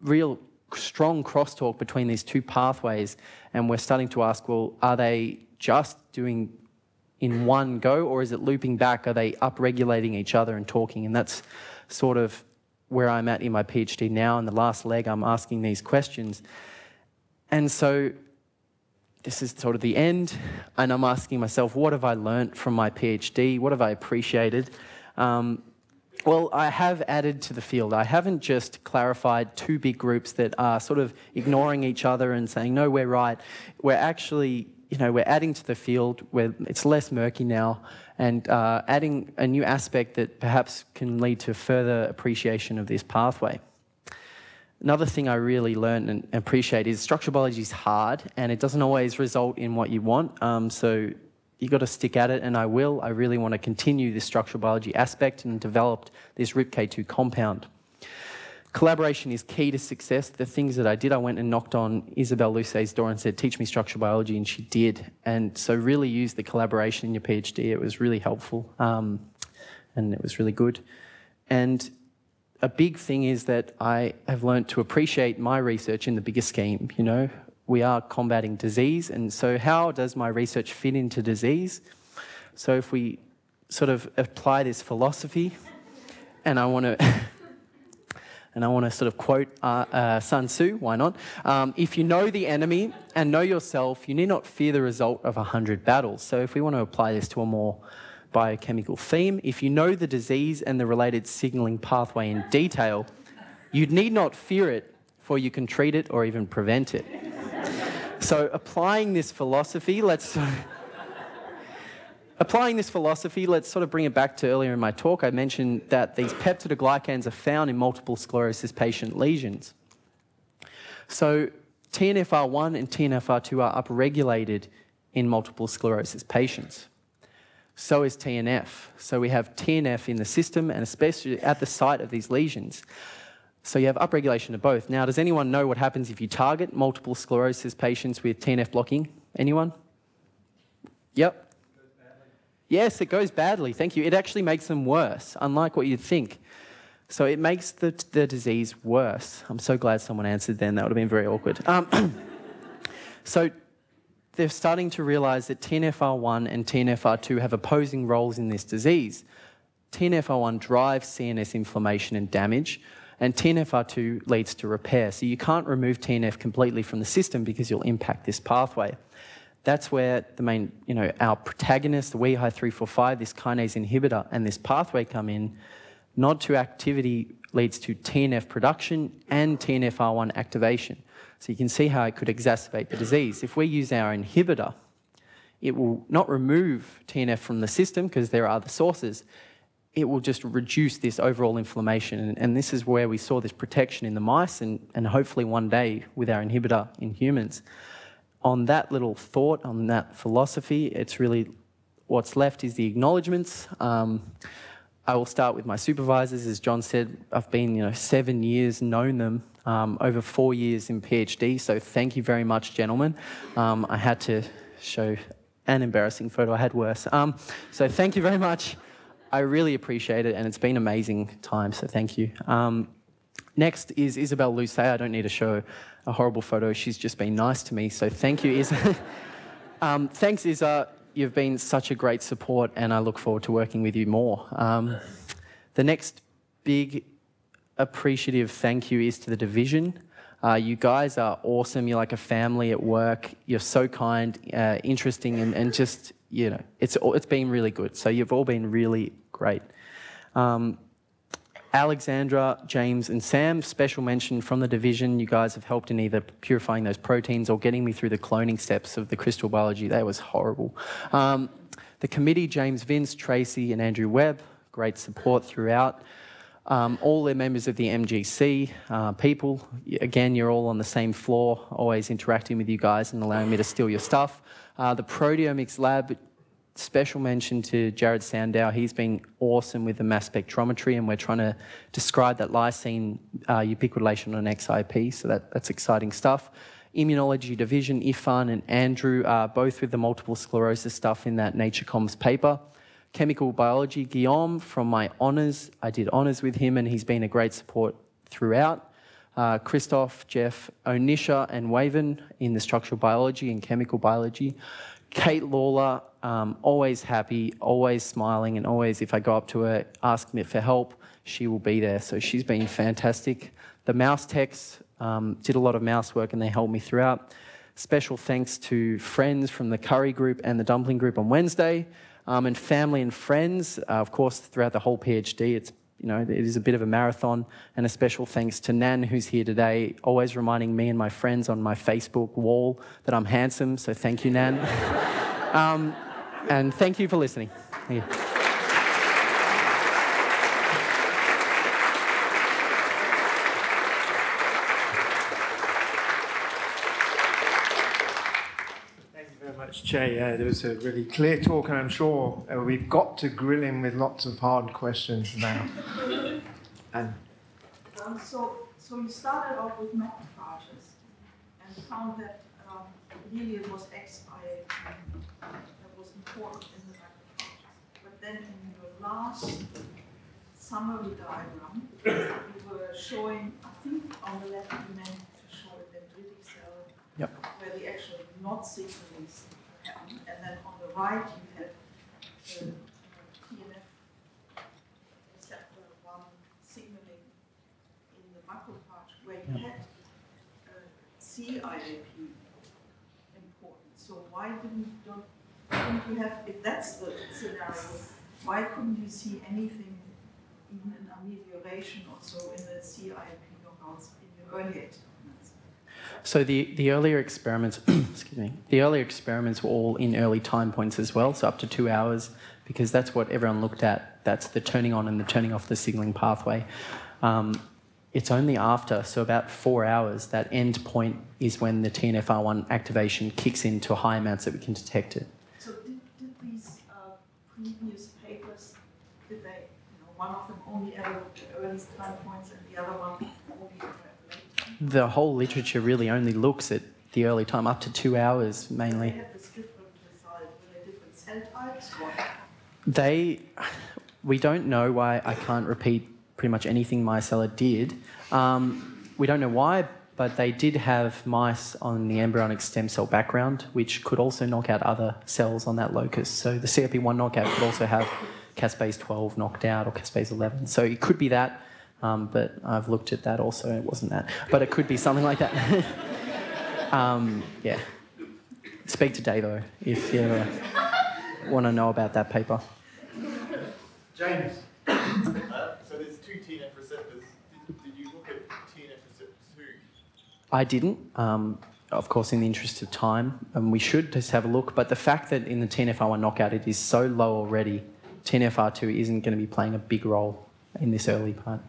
real strong crosstalk between these two pathways, and we're starting to ask, well, are they just doing in one go, or is it looping back? Are they upregulating each other and talking? And that's sort of where I'm at in my PhD now. In the last leg, I'm asking these questions. And so this is sort of the end, and I'm asking myself, what have I learnt from my PhD? What have I appreciated? Um, well, I have added to the field. I haven't just clarified two big groups that are sort of ignoring each other and saying, no, we're right. We're actually, you know, we're adding to the field where it's less murky now and uh, adding a new aspect that perhaps can lead to further appreciation of this pathway. Another thing I really learned and appreciate is structural biology is hard and it doesn't always result in what you want. Um, so you've got to stick at it, and I will. I really want to continue this structural biology aspect and develop this RIPK2 compound. Collaboration is key to success. The things that I did, I went and knocked on Isabel Lucet's door and said, teach me structural biology, and she did. And so really use the collaboration in your PhD. It was really helpful, um, and it was really good. And a big thing is that I have learned to appreciate my research in the bigger scheme, you know. We are combating disease, and so how does my research fit into disease? So if we sort of apply this philosophy, and I want to and I want to sort of quote uh, uh, Sun Tzu, why not? Um, if you know the enemy and know yourself, you need not fear the result of a hundred battles. So if we want to apply this to a more biochemical theme, if you know the disease and the related signaling pathway in detail, you need not fear it, for you can treat it or even prevent it. so applying this philosophy, let's Applying this philosophy, let's sort of bring it back to earlier in my talk. I mentioned that these peptidoglycans are found in multiple sclerosis patient lesions. So TNFR1 and TNFR2 are upregulated in multiple sclerosis patients. So is TNF. So we have TNF in the system and especially at the site of these lesions. So you have upregulation of both. Now, does anyone know what happens if you target multiple sclerosis patients with TNF blocking? Anyone? Yep. Yes, it goes badly. Thank you. It actually makes them worse, unlike what you'd think. So it makes the, the disease worse. I'm so glad someone answered then. That would have been very awkward. Um, so they're starting to realize that TNFR1 and TNFR2 have opposing roles in this disease. TNFR1 drives CNS inflammation and damage, and TNFR2 leads to repair. So you can't remove TNF completely from the system because you'll impact this pathway. That's where the main, you know, our protagonist, the WEHI 345, this kinase inhibitor, and this pathway come in NOD2 activity leads to TNF production and TNFR1 activation. So you can see how it could exacerbate the disease. If we use our inhibitor, it will not remove TNF from the system because there are other sources. It will just reduce this overall inflammation. And, and this is where we saw this protection in the mice and, and hopefully one day with our inhibitor in humans. On that little thought, on that philosophy, it's really what's left is the acknowledgements. Um, I will start with my supervisors. As John said, I've been, you know, seven years, known them, um, over four years in PhD. So thank you very much, gentlemen. Um, I had to show an embarrassing photo. I had worse. Um, so thank you very much. I really appreciate it, and it's been amazing time. So thank you. Um, next is Isabel Lucet. I don't need to show a horrible photo. She's just been nice to me. So thank you, Isa. um, thanks, Isa you've been such a great support, and I look forward to working with you more. Um, the next big appreciative thank you is to the division. Uh, you guys are awesome. You're like a family at work. You're so kind, uh, interesting, and, and just, you know, it's, it's been really good. So you've all been really great. Um, Alexandra, James, and Sam, special mention from the division. You guys have helped in either purifying those proteins or getting me through the cloning steps of the crystal biology. That was horrible. Um, the committee, James Vince, Tracy, and Andrew Webb, great support throughout. Um, all the members of the MGC uh, people, again, you're all on the same floor, always interacting with you guys and allowing me to steal your stuff. Uh, the proteomics lab, special mention to Jared Sandow. He's been awesome with the mass spectrometry, and we're trying to describe that lysine uh, ubiquitination on XIAP, so that, that's exciting stuff. Immunology Division, Ifan and Andrew are both with the multiple sclerosis stuff in that Nature Comms paper. Chemical Biology, Guillaume from my honours. I did honours with him, and he's been a great support throughout. Uh, Christoph, Jeff, Onisha, and Waven in the structural biology and chemical biology. Kate Lawler, um, always happy, always smiling, and always, if I go up to her, ask me for help, she will be there. So she's been fantastic. The mouse techs um, did a lot of mouse work and they helped me throughout. Special thanks to friends from the curry group and the dumpling group on Wednesday, um, and family and friends, uh, of course, throughout the whole PhD. It's you know, it is a bit of a marathon, and a special thanks to Nan, who's here today, always reminding me and my friends on my Facebook wall that I'm handsome. So thank you, Nan. um, and thank you for listening. Jay. Uh, there was a really clear talk, and I'm sure uh, we've got to grill him with lots of hard questions now. and um, so, so you started off with macrophages and found that um, really it was XIAP that was important in the macrophages. But then in your last summary diagram, you were showing, I think on the left you meant to show a dendritic cell yep. where the actual not signaling and then on the right you have the TNF receptor 1 signaling in the macrophage where you yeah. had uh, CIAP important. So why didn't, don't, didn't you have, if that's the scenario, why couldn't you see anything, even an amelioration or so in the CIAP knockouts in the early? So the, the earlier experiments, excuse me, the earlier experiments were all in early time points as well, so up to two hours, because that's what everyone looked at. That's the turning on and the turning off the signaling pathway. Um, it's only after, so about four hours, that end point is when the TNFR1 activation kicks into high amounts that we can detect it. So did, did these uh, previous papers, did they, you know, one of them only ever looked at time points and the other one the whole literature really only looks at the early time, up to two hours mainly. They, we don't know why I can't repeat pretty much anything micella did. Um, we don't know why, but they did have mice on the embryonic stem cell background, which could also knock out other cells on that locus. So the cIAP1 knockout could also have caspase 12 knocked out or caspase 11. So it could be that. Um, but I've looked at that also, it wasn't that. But it could be something like that. um, yeah. Speak to Davo if you ever want to know about that paper. James. Uh, so there's two TNF receptors. Did, did you look at TNF receptor 2? I didn't. Um, of course, in the interest of time, and we should just have a look. But the fact that in the TNFR1 knockout it is so low already, TNFR2 isn't going to be playing a big role in this early part.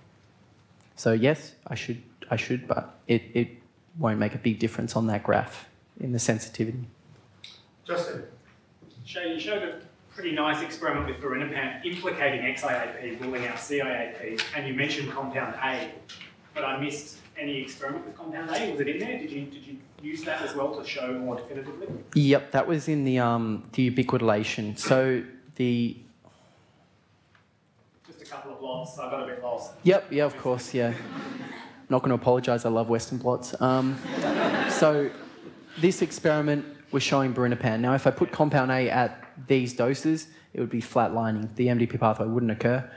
So yes, I should, I should, but it, it won't make a big difference on that graph in the sensitivity. Justin. Che, you showed a pretty nice experiment with birinapant implicating XIAP, ruling out CIAP, and you mentioned compound A, but I missed any experiment with compound A. Was it in there? Did you did you use that as well to show more definitively? Yep, that was in the um, the ubiquitination. So the Just a couple of lots. I got a bit lost. Yep, yeah, of course, yeah. Not going to apologise, I love Western blots. Um, so, this experiment was showing birinapant. Now, if I put compound A at these doses, it would be flatlining. The MDP pathway wouldn't occur.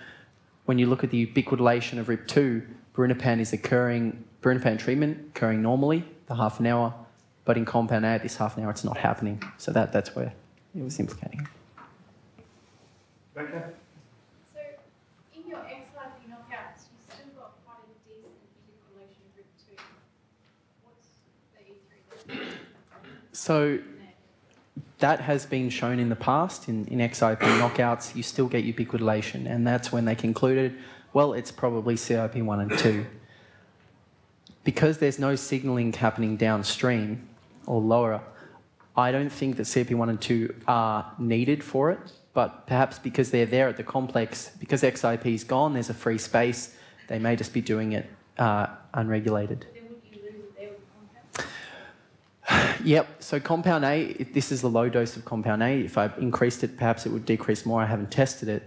When you look at the ubiquitination of RIP2, birinapant is occurring, birinapant treatment occurring normally, the half an hour, but in compound A at this half an hour, it's not happening. So, that, that's where it was implicating. Becca. So, in your XIAP knockouts, you still got quite a decent ubiquitination of RIP2. What's the E3 So, that has been shown in the past in, in XIAP knockouts, you still get ubiquitination, and that's when they concluded, well, it's probably cIAP1 and 2. Because there's no signaling happening downstream or lower, I don't think that cIAP1 and 2 are needed for it, but perhaps because they're there at the complex, because XIAP is gone, there's a free space, they may just be doing it uh, unregulated. Then would you lose it there with compound? Yep. So compound A, this is the low dose of compound A. If I increased it, perhaps it would decrease more. I haven't tested it.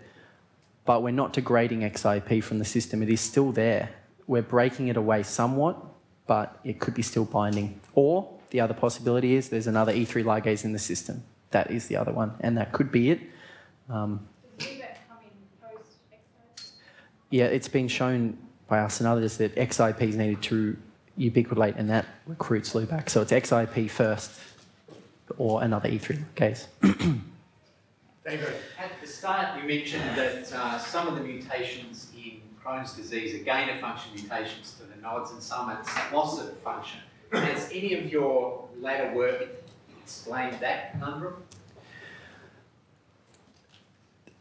But we're not degrading XIAP from the system. It is still there. We're breaking it away somewhat, but it could be still binding. Or the other possibility is there's another E3 ligase in the system. That is the other one, and that could be it. Um, yeah, it's been shown by us and others that XIAP is needed to ubiquitinate, and that recruits Lubac. So it's XIAP first, or another E3 ligase. David. At the start, you mentioned that uh, some of the mutations in Crohn's disease are gain of function mutations to the nodes and some it's loss of function. Has any of your later work explained that conundrum?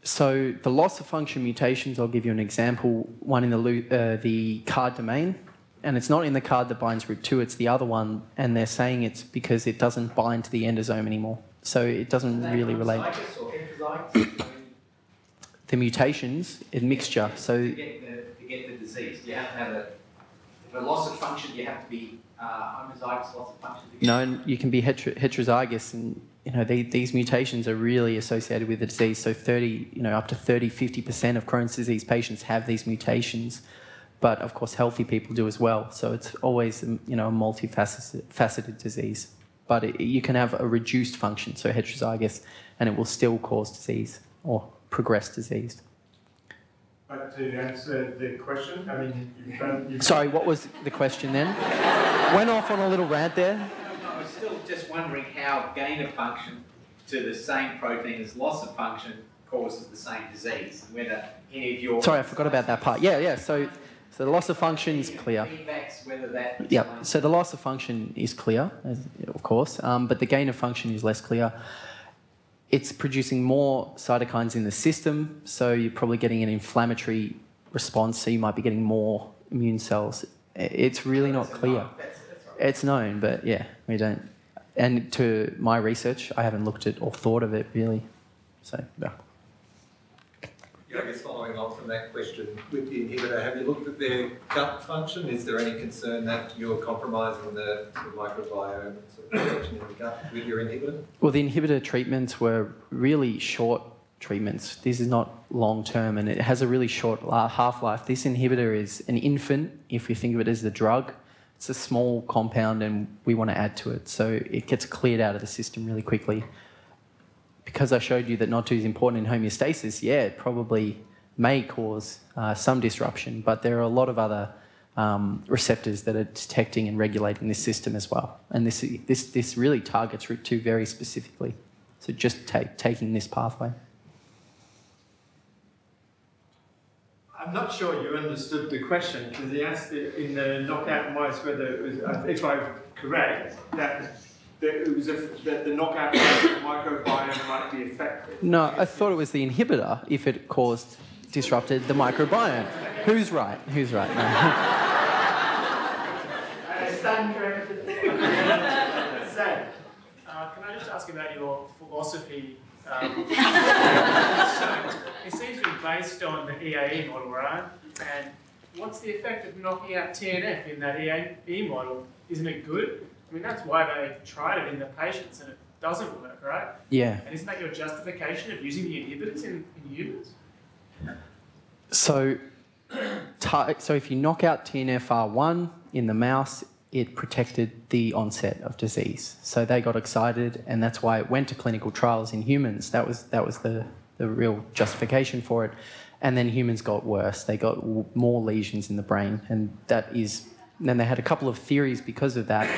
So the loss of function mutations, I'll give you an example. One in the uh, the card domain, and it's not in the card that binds RIP2, it's the other one, and they're saying it's because it doesn't bind to the endosome anymore. So it doesn't really relate. The mutations, in mixture. to So get the, to get the disease? You have to have a, if a loss of function, you have to be uh, homozygous loss of function to get no, you can be hetero- heterozygous, and you know the, these mutations are really associated with the disease. So 30, you know, up to 30, 50 percent of Crohn's disease patients have these mutations. But of course, healthy people do as well. So it's always, um, you know, a multifaceted faceted disease. But it, you can have a reduced function, so heterozygous, and it will still cause disease or progress disease. But to answer the question, I mean, you've done. You've Sorry, what was the question then? Went off on a little rant there. I was still just wondering how gain of function to the same protein as loss of function causes the same disease, and whether any of your Sorry, I forgot about that part. Yeah, yeah. So, so the loss of function is clear. Yeah. So the loss of function is clear, of course, um, but the gain of function is less clear. It's producing more cytokines in the system, so you're probably getting an inflammatory response. So you might be getting more immune cells. It's really not clear. It's known, but yeah, we don't. And to my research, I haven't looked at or thought of it really. So yeah. I guess following on from that question, with the inhibitor, have you looked at their gut function? Is there any concern that you're compromising the sort of microbiome sort of function in the gut with your inhibitor? Well, the inhibitor treatments were really short treatments. This is not long term and it has a really short half life. This inhibitor is an infant, if you think of it as the drug. It's a small compound and we want to add to it. So it gets cleared out of the system really quickly. Because I showed you that NOD2 is important in homeostasis, yeah, it probably may cause uh, some disruption, but there are a lot of other um, receptors that are detecting and regulating this system as well. And this, this, this really targets RIP2 very specifically. So just take, taking this pathway. I'm not sure you understood the question because he asked in the knockout mice whether was, uh, if I'm correct, that, that it was a, that the knockout microbiome might be affected. No, I thought it was the inhibitor if it caused disrupted the microbiome. Who's right? Who's right? No. I stand Uh, can I just ask about your philosophy? Um, so it seems to be based on the EAE model, right? And what's the effect of knocking out TNF in that EAE model? Isn't it good? I mean, that's why they tried it in the patients and it doesn't work, right? Yeah. And isn't that your justification of using the inhibitors in, in humans? So, so if you knock out TNFR1 in the mouse, it protected the onset of disease. So they got excited, and that's why it went to clinical trials in humans. That was that was the the real justification for it. And then humans got worse. They got w- more lesions in the brain, and that is. Then they had a couple of theories because of that.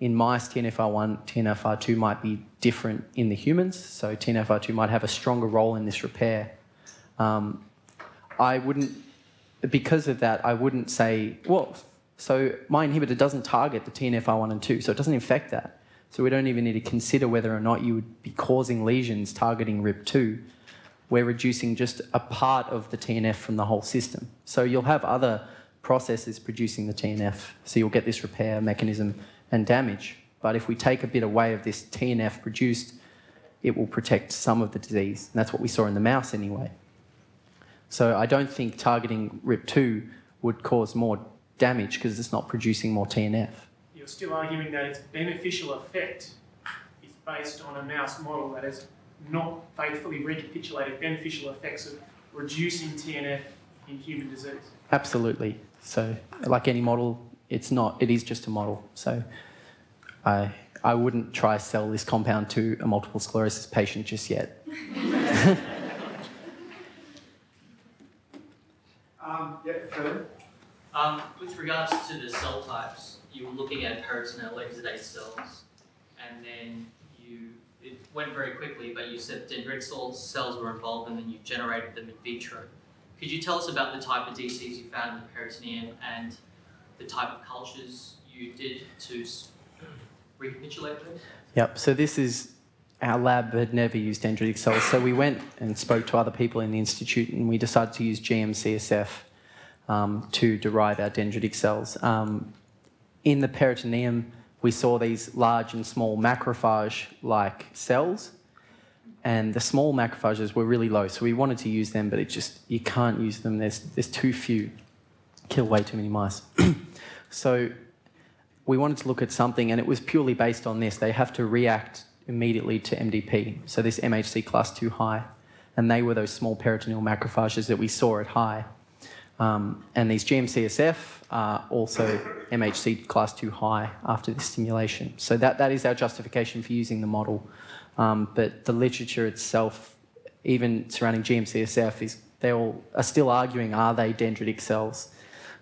In mice, TNFR1, TNFR2 might be different in the humans. So TNFR2 might have a stronger role in this repair. Um, I wouldn't, because of that, I wouldn't say, well, so my inhibitor doesn't target the TNFR1 and 2, so it doesn't infect that. So we don't even need to consider whether or not you would be causing lesions targeting RIP2. We're reducing just a part of the TNF from the whole system. So you'll have other processes producing the TNF, so you'll get this repair mechanism and damage. But if we take a bit away of this TNF produced, it will protect some of the disease. And that's what we saw in the mouse anyway. So I don't think targeting RIP2 would cause more damage because it's not producing more TNF. You're still arguing that its beneficial effect is based on a mouse model that has not faithfully recapitulated beneficial effects of reducing TNF in human disease. Absolutely. So like any model, it's not. It is just a model. So I I wouldn't try to sell this compound to a multiple sclerosis patient just yet. Um, yeah, Um, with regards to the cell types, you were looking at peritoneal exudate cells, and then you it went very quickly, but you said dendritic cells, cells were involved, and then you generated them in vitro. Could you tell us about the type of DCs you found in the peritoneum and the type of cultures you did to recapitulate them? Yep. So this is our lab had never used dendritic cells, so we went and spoke to other people in the institute, and we decided to use GM-CSF um, to derive our dendritic cells. Um, in the peritoneum, we saw these large and small macrophage-like cells, and the small macrophages were really low, so we wanted to use them, but it just you can't use them. There's there's too few, kill way too many mice. so we wanted to look at something, and it was purely based on this. They have to react immediately to MDP, so this MHC class 2 high. And they were those small peritoneal macrophages that we saw at high. Um, and these GM-CSF are also MHC class 2 high after this stimulation. So that, that is our justification for using the model. Um, but the literature itself, even surrounding GM-CSF, is they all are still arguing are they dendritic cells?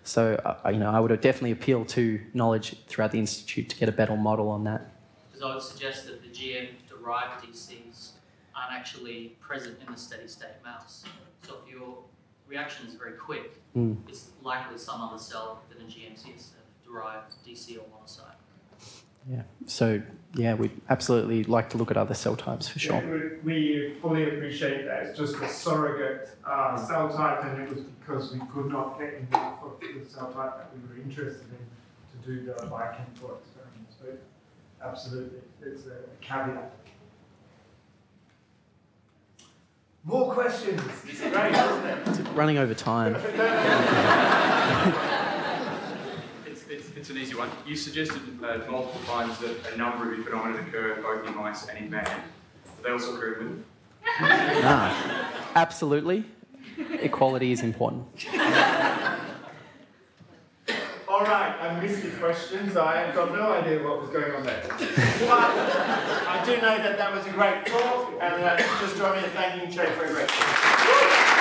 So uh, you know, I would definitely appeal to knowledge throughout the institute to get a better model on that. Because I would suggest that the GM-derived DCs aren't actually present in the steady state mouse. So if your reaction is very quick, Mm. it's likely some other cell than a GM-CSF-derived DC or monocyte. Yeah. So yeah, we'd absolutely like to look at other cell types for sure. Yeah, we, we fully appreciate that. It's just a surrogate uh, cell type, and it was because we could not get enough of the cell type that we were interested in to do the biochemical experiments. So, absolutely, it's a caveat. More questions. It's great, isn't it? It's running over time. It's, it's, it's an easy one. You suggested uh, multiple times that a number of phenomena occur both in mice and in man. Do they also occur in women? Ah, absolutely. Equality is important. All right, I missed the questions. I have got no idea what was going on there. But I do know that that was a great talk, and uh, just join me in thanking Che for a great talk.